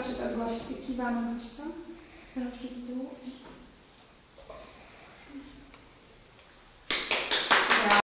patrzy odległości, kiwamy gościom, rączki z tyłu.